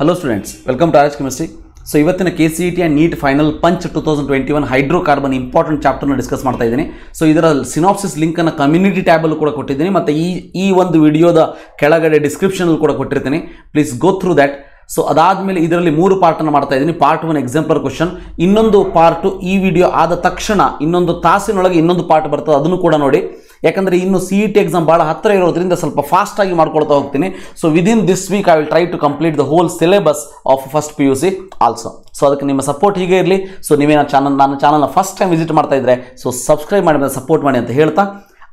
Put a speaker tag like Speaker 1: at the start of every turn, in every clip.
Speaker 1: Hello students welcome to RS chemistry so ಇವತ್ತಿನ K C T NEET final punch two thousand twenty one hydrocarbon important ಚಾಪ್ಟರ್ನ discuss ಮಾಡ್ತಾ ಇದ್ದೀನಿ. So ಇದರ synopsis ಲಿಂಕನ್ನು community ಟ್ಯಾಬಲ್ಲೂ ಕೂಡ ಕೊಟ್ಟಿದ್ದೀನಿ. ಮತ್ತು ಈ ಈ ಒಂದು ವಿಡಿಯೋದ ಕೆಳಗಡೆ ಡಿಸ್ಕ್ರಿಪ್ಷನಲ್ಲಿ ಕೂಡ ಕೊಟ್ಟಿರ್ತೀನಿ. Please go through that so ಅದಾದಮೇಲೆ ಇದರಲ್ಲಿ ಮೂರು ಪಾರ್ಟನ್ನು ಮಾಡ್ತಾ ಇದ್ದೀನಿ. ಪಾರ್ಟ್ ಒನ್ ಎಕ್ಸಾಂಪಲ್ ಕ್ವಶನ್ ಇನ್ನೊಂದು ಪಾರ್ಟು ಈ ವಿಡಿಯೋ ಆದ ತಕ್ಷಣ ಇನ್ನೊಂದು ತಾಸಿನೊಳಗೆ ಇನ್ನೊಂದು ಪಾರ್ಟ್ ಬರ್ತದೆ. ಅದನ್ನು ಕೂಡ ನೋಡಿ. ಯಾಕಂದರೆ ಇನ್ನು ಸಿ ಇ ಟಿ ಎಕ್ಸಾಮ್ ಭಾಳ ಹತ್ತಿರ ಇರೋದ್ರಿಂದ ಸ್ವಲ್ಪ ಫಾಸ್ಟಾಗಿ ಮಾಡ್ಕೊಳ್ತಾ ಹೋಗ್ತೀನಿ. So within this week I will try to complete the whole syllabus of first P U C also so ಅದಕ್ಕೆ ನಿಮ್ಮ ಸಪೋರ್ಟ್ ಹೀಗೆ ಇರಲಿ. ಸೊ ನೀವೇ ನನ್ನ ಚಾನಲ್ ನನ್ನ ಚಾನಲ್ನ ಫಸ್ಟ್ ಟೈಮ್ ವಿಸಿಟ್ ಮಾಡ್ತಾ ಇದ್ದರೆ ಸೊ ಸಬ್ಸ್ಕ್ರೈಬ್ ಮಾಡಿ ಸಪೋರ್ಟ್ ಮಾಡಿ ಅಂತ ಹೇಳ್ತಾ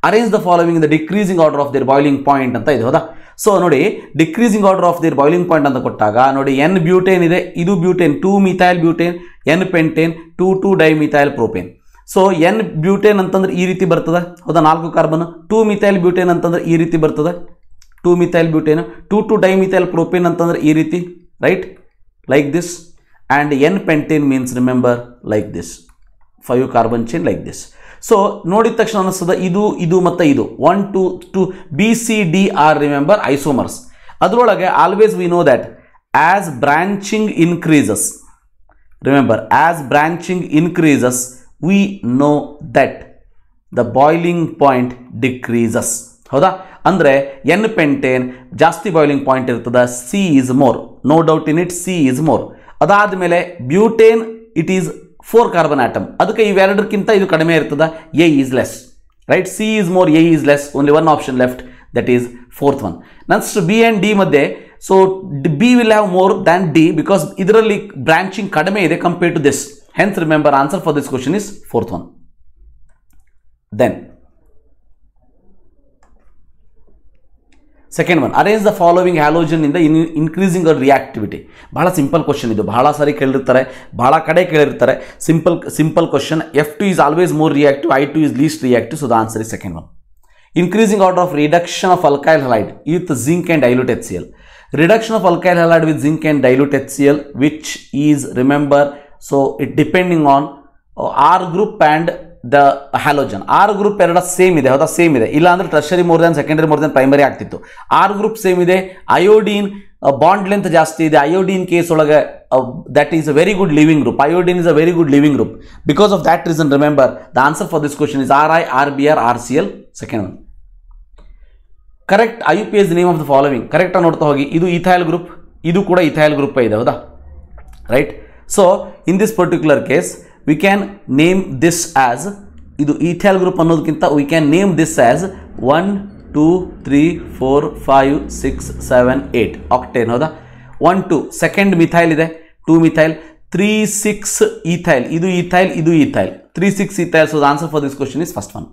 Speaker 1: arrange the following the decreasing order of their boiling point ಅಂತ ಇದೆ, ಹೌದಾ? ಸೊ ನೋಡಿ decreasing order of their boiling point ಅಂತ ಕೊಟ್ಟಾಗ, ನೋಡಿ ಎನ್ ಬ್ಯೂಟೇನ್ ಇದೆ, ಇದು butane two methyl butane N pentane two two dimethyl propane so N butane ಅಂತಂದ್ರೆ ಈ ರೀತಿ ಬರ್ತದೆ. ಹೌದಾ? ನಾಲ್ಕು ಕಾರ್ಬನ್ ಟೂ ಮಿಥೈಲ್ ಬ್ಯೂಟೇನ್ ಅಂತಂದ್ರೆ ಈ ರೀತಿ ಬರ್ತದೆ. Two methyl butane two two dimethyl propane ಅಂತಂದ್ರೆ ಈ ರೀತಿ right like this and N pentane means remember like this five carbon chain like this so ನೋಡಿದ ತಕ್ಷಣ ಅನಿಸ್ತದೆ, ಇದು ಇದು ಮತ್ತು ಇದು. One two two B C D R remember isomers ಅದರೊಳಗೆ always we know that as branching increases remember as branching increases we know that the boiling point decreases ಹೌದಾ? ಅಂದರೆ ಎನ್ ಪೆಂಟೇನ್ ಜಾಸ್ತಿ ಬಾಯ್ಲಿಂಗ್ ಪಾಯಿಂಟ್ ಇರ್ತದೆ C is more no doubt in it C is more ಅದಾದಮೇಲೆ butane it is four carbon atom ಅದಕ್ಕೆ ಇವೆರಡಕ್ಕಿಂತ ಇದು ಕಡಿಮೆ ಇರ್ತದೆ A is less right C is more A is less only one option left that is fourth one next B and D ಮಧ್ಯೆ so B will have more than D because ಇದರಲ್ಲಿ branching ಕಡಿಮೆ ಇದೆ compare to this hence remember answer for this question is fourth one then second one arrange the following halogen ಇಂದ in increasing reactivity ಬಹಳ simple question ಇದು. ಬಹಳ ಸಾರಿ ಕೇಳಿರ್ತಾರೆ ಬಹಳ ಕಡೆ ಕೇಳಿರ್ತಾರೆ. Simple simple question F two is always more reactive I two is least reactive so the answer is second one increasing order of reduction of alkyl halide with zinc and dilute HCl. Reduction of alkyl halide with zinc and dilute HCl, which is remember, so, it depending on R R group and the halogen R group ಎರಡ same ಇದೆ, ಹೌದಾ? Same ಇದೆ. ಇಲ್ಲ ಅಂದ್ರೆ tertiary more than secondary more than primary ಆಗ್ತಿತ್ತು. R group same ಇದೆ. Iodine bond length ಜಾಸ್ತಿ ಇದೆ. ಅಯೋಡೀನ್ ಕೇಸ್ ಒಳಗೆ that is a very good leaving group iodine is a very good leaving group because of that reason remember the answer for this question is R I R B R R C L second correct I P S name of the following ಕರೆಕ್ಟಾಗಿ ನೋಡ್ತಾ ಹೋಗಿ, ಇದು ethyl group ಇದು ಕೂಡ ethyl group ಇದೆ, ಹೌದಾ? Right So, in this particular case, we can name this as, ಇದು ethyl group ಅನ್ನೋದಕ್ಕಿಂತ we can name this as 1, 2, 3, 4, 5, 6, 7, 8, octane ಹೌದಾ? 1, 2, second methyl ಇದೆ. 2 methyl, 3, 6 ethyl, ಇದು ethyl, ಇದು ethyl, 3, 6 ethyl, so the answer for this question is first one.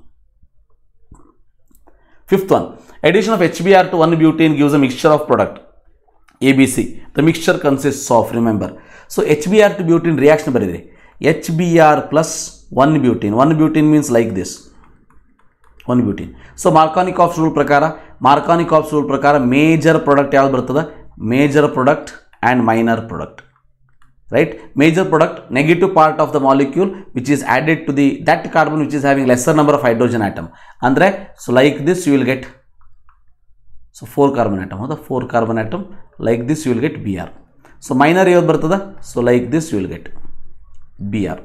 Speaker 1: Fifth one, addition of HBr to 1 butane gives a mixture of product. ABC. The mixture consists of, remember, So HBr to butane reaction ಬರೀದ್ರಿ HBr plus 1 butane. 1 butane means like this. 1 butane. So Markovnikov of rule ಪ್ರಕಾರ Markovnikov rule ಪ್ರಕಾರ major product ಯಾವ್ದು ಬರ್ತದೆ major product and minor product right major product negative part of the molecule which is added to the that carbon which is having lesser number of hydrogen atom andre so like this you will get so 4 carbon atom houda 4 carbon atom like this you will get br so minor ಯಾವ್ದು ಬರ್ತದ? So, like this will get B R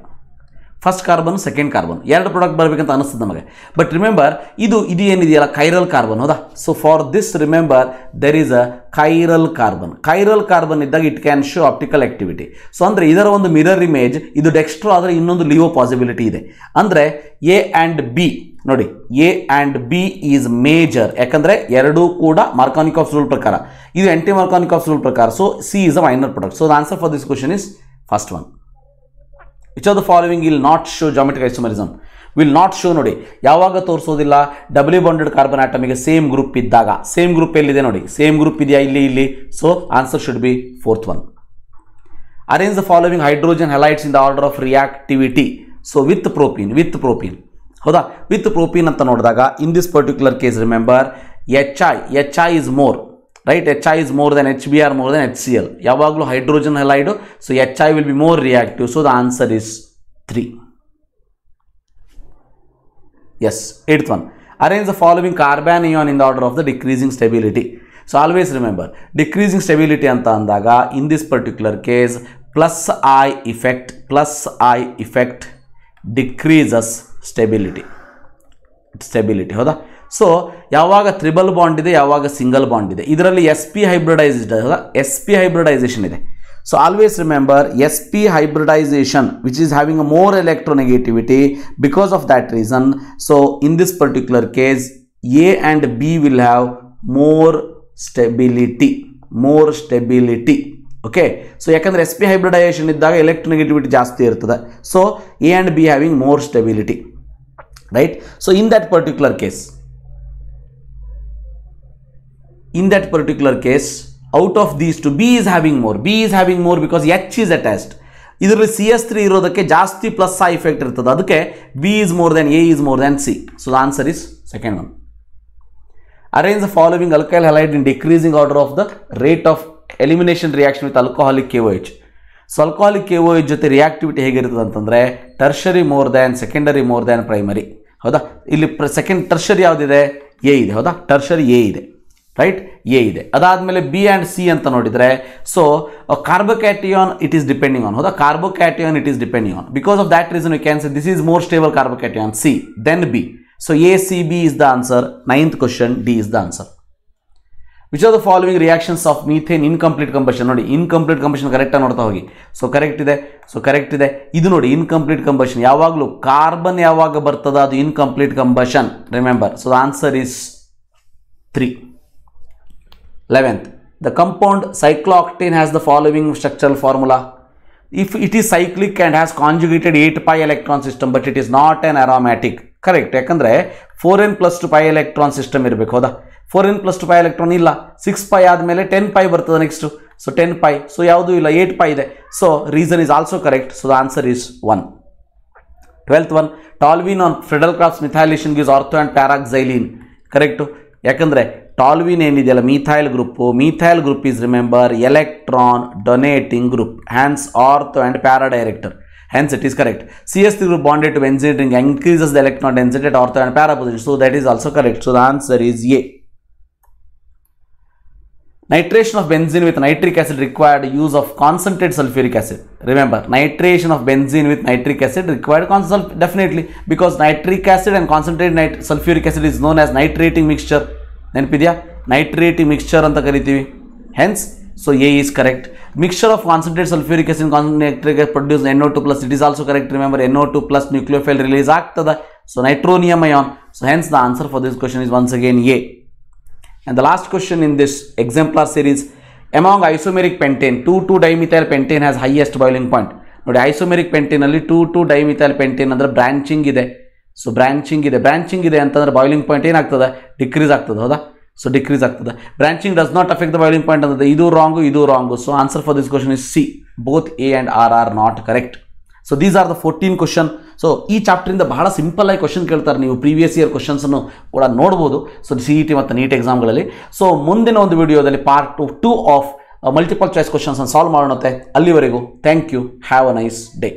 Speaker 1: first carbon second carbon ಎರಡು product ಬರಬೇಕಂತ ಅನಿಸ್ತದೆ ನಮಗೆ. But remember ಇದು ಇದು ಏನಿದೆಯಲ್ಲ chiral carbon ಹೌದಾ? So for this remember there is a chiral carbon chiral carbon ಇದ್ದಾಗ it can show optical activity so ಅಂದರೆ ಇದರ ಒಂದು ಮಿರರ್ ಇಮೇಜ್ ಇದು ಡೆಕ್ಸ್ಟ್ರೋ ಆದರೆ ಇನ್ನೊಂದು ಲಿವೋ ಪಾಸಿಬಿಲಿಟಿ ಇದೆ. ಅಂದರೆ ಎ ಆ್ಯಂಡ್ ಬಿ ನೋಡಿ A and B is major ಯಾಕಂದರೆ ಎರಡೂ ಕೂಡ ಮಾರ್ಕಾನಿಕ್ ಆಫ್ ರೂಲ್ ಪ್ರಕಾರ. ಇದು ಎಂಟಿ ಆಫ್ ರೂಲ್ ಪ್ರಕಾರ. So C is a minor product so the answer for this question is first one which of the following will not show geometric isomerism will not show ನೋಡಿ, ಯಾವಾಗ ತೋರಿಸೋದಿಲ್ಲ? Double bonded carbon ಆಟಮಿಗೆ same group ಇದ್ದಾಗ. Same group ಎಲ್ಲಿದೆ ನೋಡಿ? Same group ಇದೆಯಾ? ಇಲ್ಲಿ ಇಲ್ಲಿ. So answer should be fourth one arrange the following hydrogen halides in the order of reactivity so with propene with propene ಹೌದಾ? ವಿತ್ ಪ್ರೋಪೀನ್ ಅಂತ ನೋಡಿದಾಗ in this particular case remember H I H I is more right H I is more then H B R more then H C L ಯಾವಾಗಲೂ hydrogen halide so H I will be more reactive so the answer is three S eight one arrange the following carbanion in the order of the decreasing stability so always remember decreasing stability ಅಂತ ಅಂದಾಗ in this particular case plus I effect plus I effect decreases stability stability ಹೌದಾ? So ಯಾವಾಗ triple bond ಇದೆ, ಯಾವಾಗ single bond ಇದೆ. ಇದರಲ್ಲಿ S P hybridised S P hybridisation ಇದೆ. So always remember S P hybridisation which is having a more electronegativity because of that reason so in this particular case A and B will have more stability more stability okay so ಯಾಕಂದರೆ S P hybridisation ಇದ್ದಾಗ electronegativity ಜಾಸ್ತಿ ಇರ್ತದೆ. So A and B having more stability right? So, in that particular case, in that particular case, out of these two, b is having more. B is having more because h is attached. ಇದರಲ್ಲಿ C S three ಇರೋದಕ್ಕೆ ಜಾಸ್ತಿ plus ಆ effect ಇರ್ತದೆ. ಅದಕ್ಕೆ B is more than A is more than C so the answer is second one arrange the following alkyl halide in decreasing order of the rate of elimination reaction with alcoholic K H so alcoholic K H ಜೊತೆ reactivity ಹೇಗಿರ್ತದೆ ಅಂತಂದರೆ tertiary more than secondary more than primary ಹೌದಾ? ಇಲ್ಲಿ ಪ್ರ second tertiary ಯಾವುದಿದೆ? A ಇದೆ. ಹೌದಾ? Tertiary A ಇದೆ. ರೈಟ್ ಎ ಇದೆ. ಅದಾದಮೇಲೆ ಬಿ ಆ್ಯಂಡ್ ಸಿ ಅಂತ ನೋಡಿದರೆ so carbocation it is depending on ಹೌದಾ? Carbocation it is depending on because of that reason you can say this is more stable carbocation C then B so A C B is the answer ninth question D is the answer which are the following reactions of methane incomplete combustion ನೋಡಿ incomplete combustion ಕರೆಕ್ಟಾಗಿ ನೋಡ್ತಾ ಹೋಗಿ. So correct ಇದೆ. So correct ಇದೆ. ಇದು ನೋಡಿ incomplete combustion ಯಾವಾಗಲೂ carbon ಯಾವಾಗ ಬರ್ತದ ಅದು incomplete combustion remember so the answer is three eleventh the compound cyclooctane has the following structural formula if it is cyclic and has conjugated eight pi electron system but it is not an aromatic correct ಯಾಕಂದರೆ four N plus two pi electron system ಇರಬೇಕು, ಹೌದಾ? Four N plus two pi electron ಇಲ್ಲ. Six pi ಆದಮೇಲೆ ten pi ಬರ್ತದೆ next so ten pi so ಯಾವುದೂ ಇಲ್ಲ. Eight pi ಇದೆ. So reason is also correct so the answer is one twelfth one toluene on Friedel Crafts methylation gives ortho and ಪ್ಯಾರಾಕ್ಸೈಲಿನ್ correct ಯಾಕಂದರೆ toluene ಏನಿದೆಯಲ್ಲ methyl group methyl group is remember electron donating group hence ortho and para director hence, it is correct. Cs3 group bonded to benzene ring increases the electron density at ortho and para position. So, that is also correct. So, the answer is a. Nitration of benzene with nitric acid required use of concentrated sulfuric acid. Remember, nitration of benzene with nitric acid required definitely because nitric acid and concentrated nit sulfuric acid is known as nitrating mixture. Then Pidya, nitrating mixture on the karitivi. Hence, so A is correct. Mixture of concentrated sulfuric acid and nitric acid produced NO2 plus. It is also correct. Remember, NO2 plus nucleophile release act. So, nitronium ion. So, hence the answer for this question is once again A. And the last question in this exemplar series, among isomeric pentane 2 2 dimethyl pentane has highest boiling point. ನೋಡಿ isomeric ಪೆಂಟೇನಲ್ಲಿ two two dimethyl pentane ಅಂದರೆ branching ಇದೆ. So branching ಇದೆ. Branching ಇದೆ ಅಂತಂದ್ರೆ boiling point ಏನಾಗ್ತದೆ? Decrease ಆಗ್ತದೆ, ಹೌದಾ? ಸೊ ಡಿಕ್ರೀಸ್ ಆಗ್ತದೆ. Branching does not affect the boiling point ಅಂತಂದ್ರೆ ಇದು ರಾಂಗು ಇದು wrong so answer for this question is C both A and R are not correct so these are the fourteen question so ಈ ಚಾಪ್ಟ್ರಿಂದ ಬಹಳ simple ಆಗಿ question ಕೇಳ್ತಾರೆ. ನೀವು previous year ಕ್ವಶನ್ಸನ್ನು ಕೂಡ ನೋಡ್ಬೋದು. ಸೊ ಸಿ ಇ ಟಿ ಮತ್ತು ನೀಟ್ ಎಕ್ಸಾಮ್ಗಳಲ್ಲಿ ಸೊ ಮುಂದಿನ ಒಂದು ವಿಡಿಯೋದಲ್ಲಿ part two two of multiple choice ಕ್ವಶನ್ಸನ್ನು ಸಾಲ್ವ್ ಮಾಡೋಣತ್ತೆ ಅಲ್ಲಿವರೆಗೂ thank you have a nice day